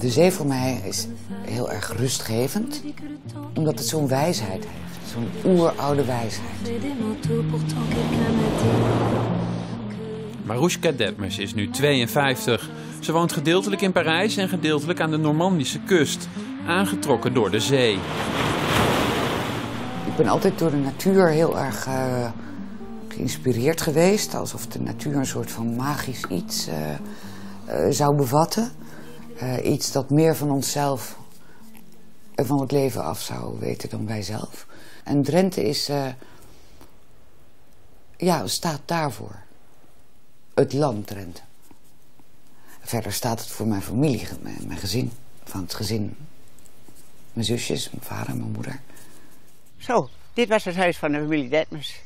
De zee voor mij is heel erg rustgevend, omdat het zo'n wijsheid heeft. Zo'n oeroude wijsheid. Marushka Detmers is nu 52. Ze woont gedeeltelijk in Parijs en gedeeltelijk aan de Normandische kust, aangetrokken door de zee. Ik ben altijd door de natuur heel erg uh, geïnspireerd geweest. Alsof de natuur een soort van magisch iets uh, uh, zou bevatten. iets dat meer van onszelf en van het leven af zou weten dan wij zelf. En Drenthe is, ja, staat daarvoor. Het land Drenthe. Verder staat het voor mijn familie, mijn, mijn gezin. Van het gezin. Mijn zusjes, mijn vader, mijn moeder. Zo, dit was het huis van de familie Detmers.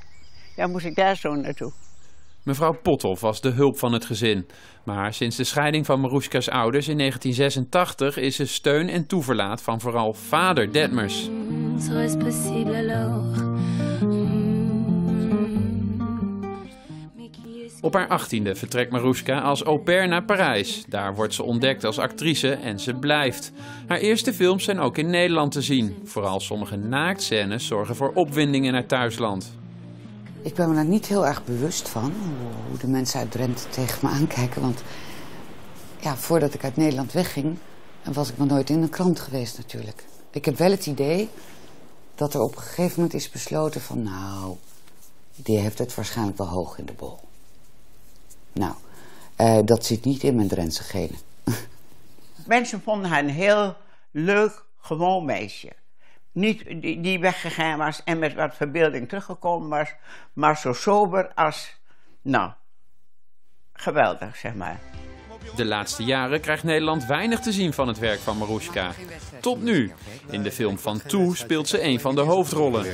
Ja, moest ik daar zo naartoe. Mevrouw Pothoff was de hulp van het gezin. Maar sinds de scheiding van Maroeska's ouders in 1986 is ze steun en toeverlaat van vooral vader Detmers. Op haar achttiende vertrekt Maruska als au pair naar Parijs. Daar wordt ze ontdekt als actrice en ze blijft. Haar eerste films zijn ook in Nederland te zien. Vooral sommige naaktscènes zorgen voor opwinding in haar thuisland. Ik ben me daar niet heel erg bewust van, hoe de mensen uit Drenthe tegen me aankijken. Want ja, voordat ik uit Nederland wegging, was ik nog nooit in een krant geweest natuurlijk. Ik heb wel het idee dat er op een gegeven moment is besloten van... nou, die heeft het waarschijnlijk wel hoog in de bol. Nou, uh, dat zit niet in mijn Drentse genen. Mensen vonden haar een heel leuk, gewoon meisje. Niet die, die weggegaan was en met wat verbeelding teruggekomen was, maar zo sober als, nou, geweldig, zeg maar. De laatste jaren krijgt Nederland weinig te zien van het werk van Marushka. Tot nu. In de film Van Toe speelt ze een van de hoofdrollen.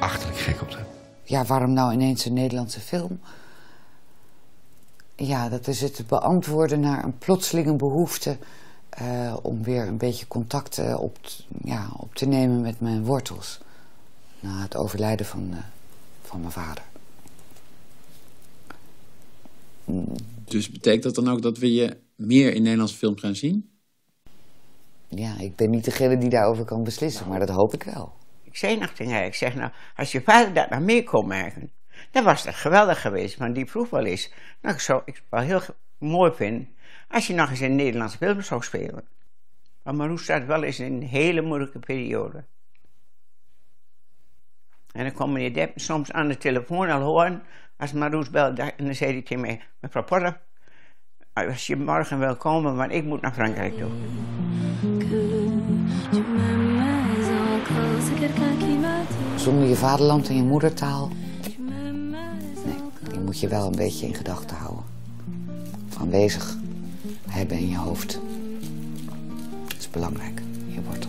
achterlijk gek op hem. Ja, waarom nou ineens een Nederlandse film? Ja, dat is het beantwoorden naar een plotselinge behoefte... Uh, om weer een beetje contact uh, op, ja, op te nemen met mijn wortels. Na het overlijden van, uh, van mijn vader. Dus betekent dat dan ook dat we je meer in Nederlandse films gaan zien? Ja, ik ben niet degene die daarover kan beslissen, maar dat hoop ik wel. Ik zei nog tegen haar, ik zeg nou, als je vader dat nog mee kon maken, dan was dat geweldig geweest. Want die vroeg wel eens, nou ik zou ik wel heel mooi vinden, als je nog eens in Nederlandse film zou spelen. Maar Marloes staat wel eens in een hele moeilijke periode. En dan kwam meneer Depp soms aan de telefoon al horen, als Marloes belde, en dan zei hij tegen mij, mevrouw Potter, als je morgen wil komen, want ik moet naar Frankrijk toe. Zonder je vaderland en je moedertaal. Moet je wel een beetje in gedachten houden. Aanwezig hebben in je hoofd. Dat is belangrijk, je wortels.